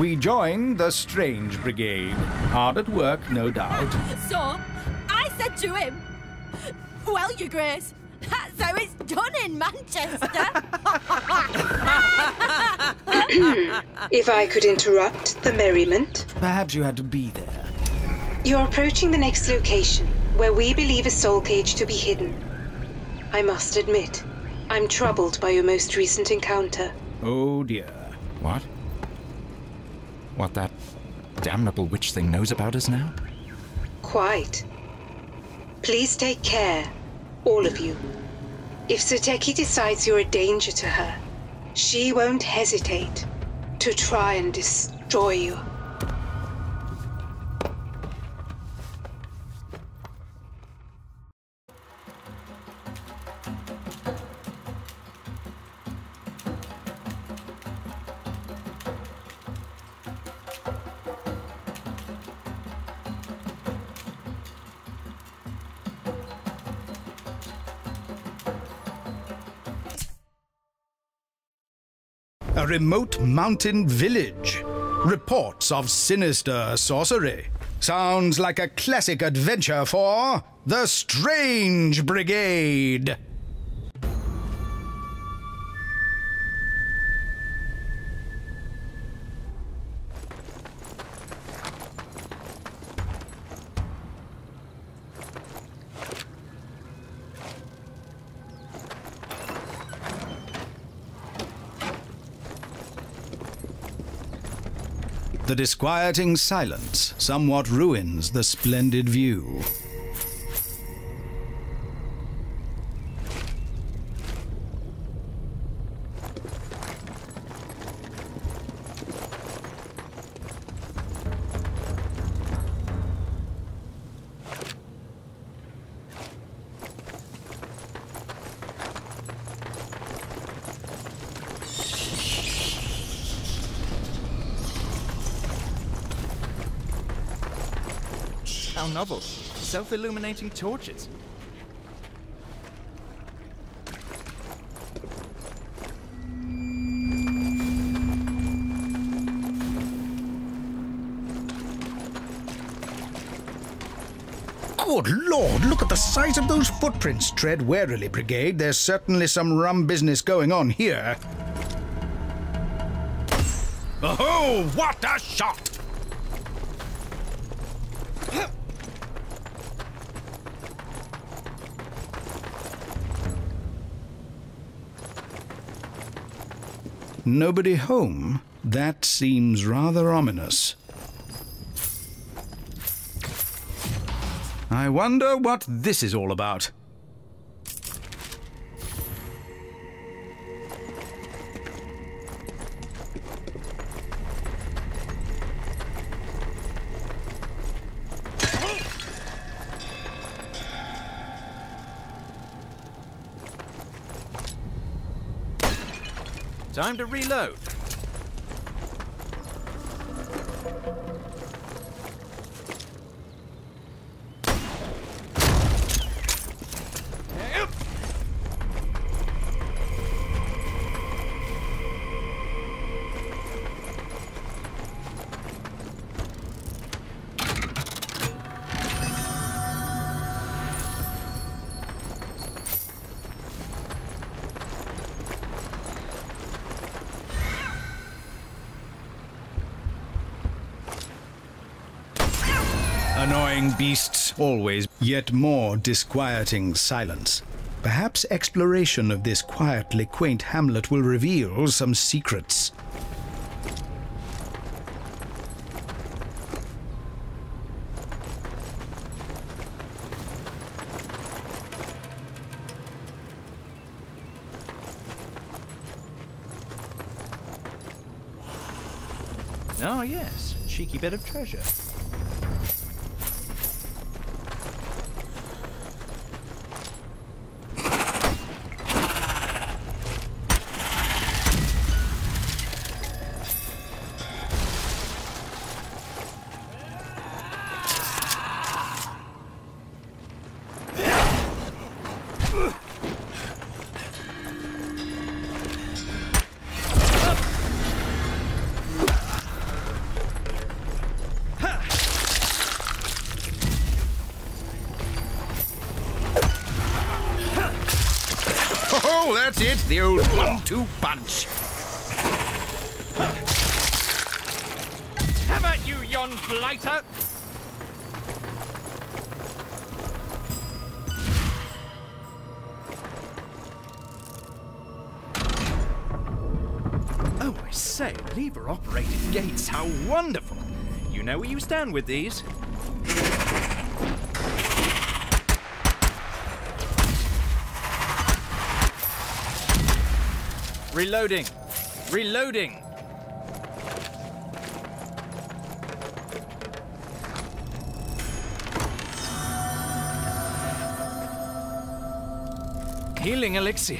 We joined the Strange Brigade. Hard at work, no doubt. So, I said to him, Well, Your Grace, that's how it's done in Manchester. If I could interrupt the merriment. Perhaps you had to be there. You're approaching the next location, where we believe a soul cage to be hidden. I must admit, I'm troubled by your most recent encounter. Oh dear. What? What that damnable witch thing knows about us now? Quite. Please take care, all of you. If Seteki decides you're a danger to her, she won't hesitate to try and destroy you. A remote mountain village. Reports of sinister sorcery. Sounds like a classic adventure for the Strange Brigade. The disquieting silence somewhat ruins the splendid view. How novel. Self illuminating torches. Good lord, look at the size of those footprints. Tread warily, Brigade. There's certainly some rum business going on here. Oh, what a shot! Nobody home? That seems rather ominous. I wonder what this is all about. Time to reload. Annoying beasts, always, yet more disquieting silence. Perhaps exploration of this quietly quaint hamlet will reveal some secrets. Oh, yes. Cheeky bit of treasure. It, the old one-two punch. Have at you, yon blighter! Oh, I say, lever-operated gates, how wonderful! You know where you stand with these. Reloading! Reloading! Healing elixir.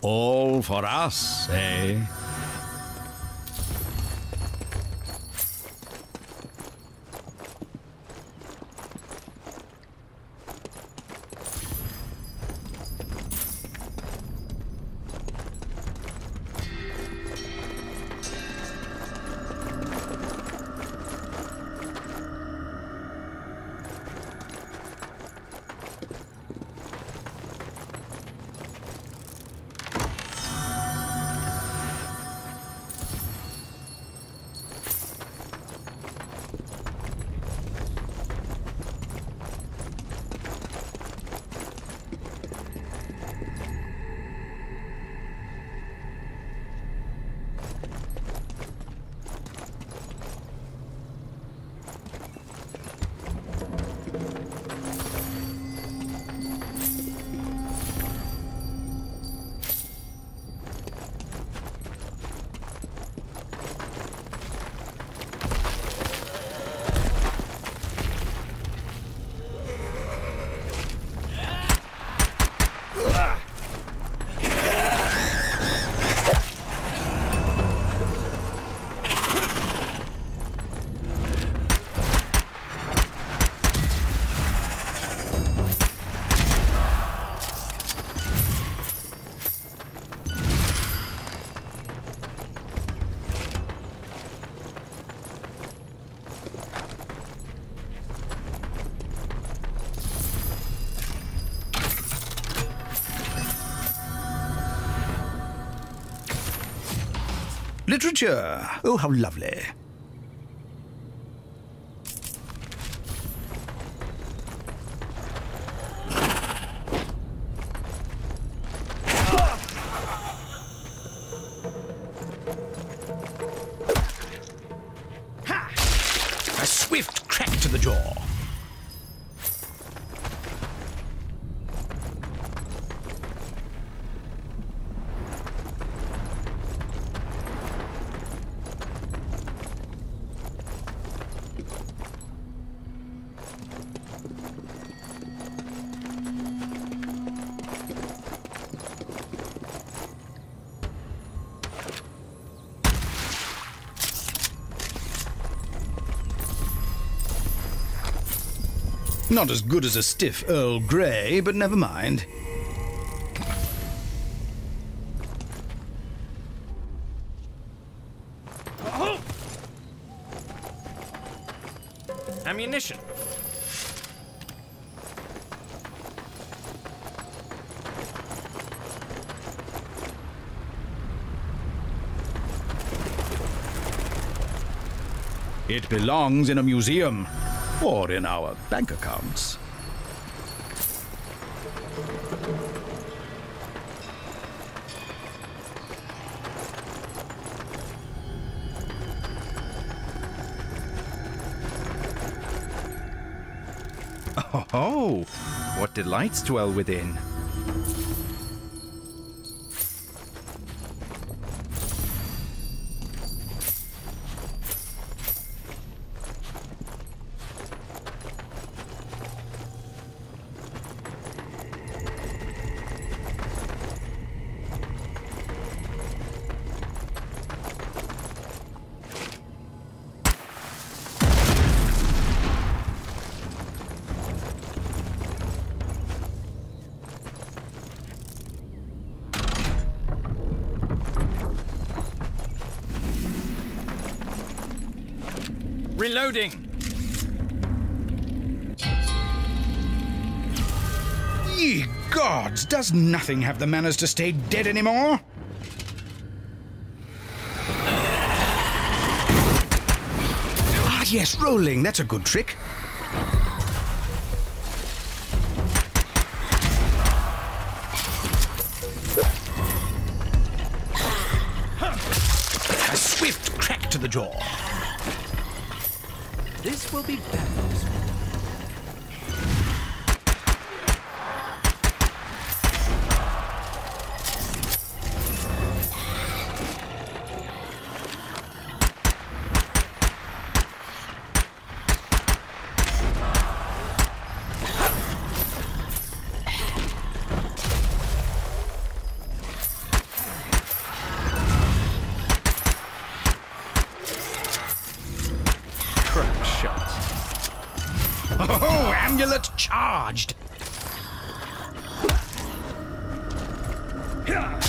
All for us, eh? Literature. Oh, how lovely. Not as good as a stiff Earl Grey, but never mind. Ammunition. It belongs in a museum or in our bank accounts. Oh, what delights dwell within. Reloading! Ye gods, does nothing have the manners to stay dead anymore? Ah, yes, rolling. That's a good trick. This will be. Crack Oh, amulet charged. What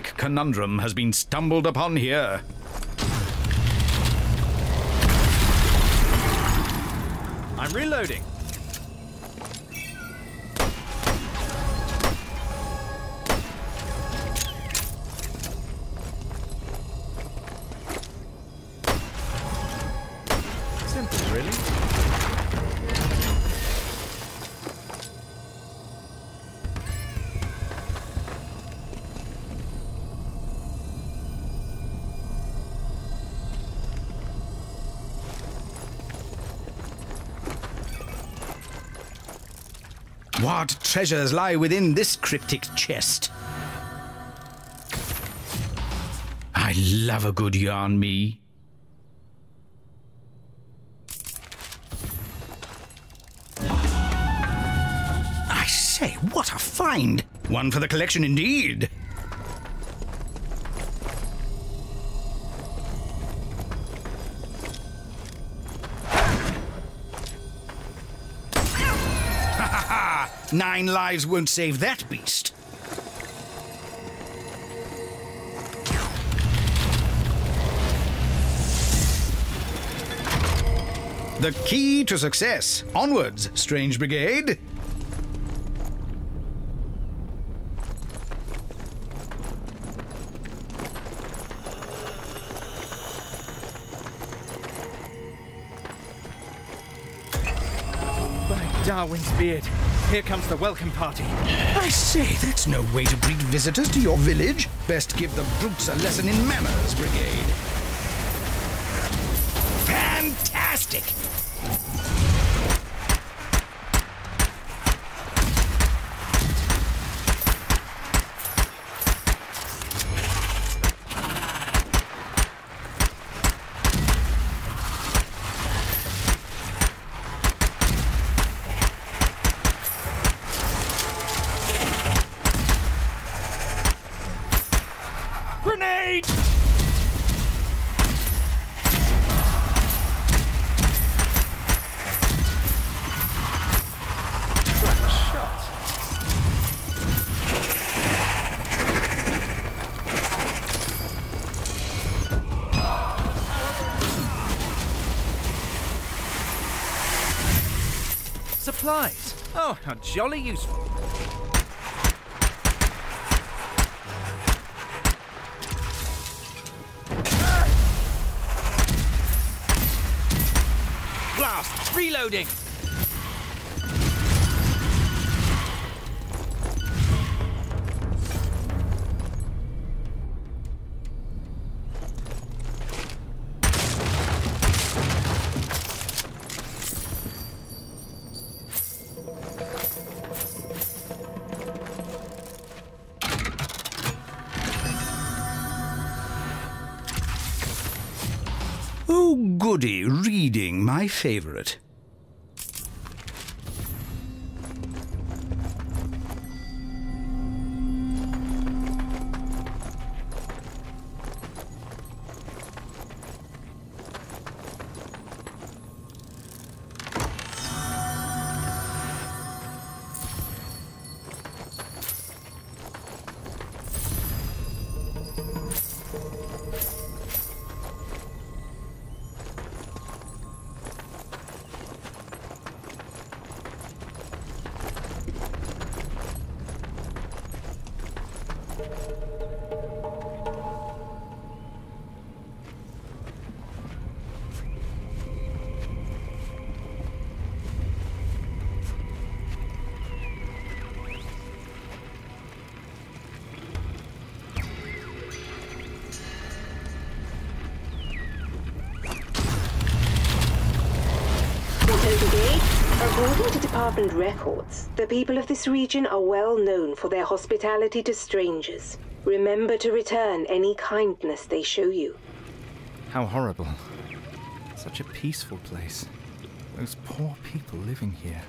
conundrum has been stumbled upon here? I'm reloading. What treasures lie within this cryptic chest? I love a good yarn, me. I say, what a find! One for the collection indeed. Nine lives won't save that beast. The key to success. Onwards, Strange Brigade. Darwin's beard, here comes the welcome party. I say, that's no way to greet visitors to your village. Best give the brutes a lesson in manners, Brigade. Fantastic! Supplies. Oh, how jolly useful. Blast! Reloading! Goody reading, my favorite. According records, the people of this region are well known for their hospitality to strangers. Remember to return any kindness they show you. How horrible. Such a peaceful place. Those poor people living here.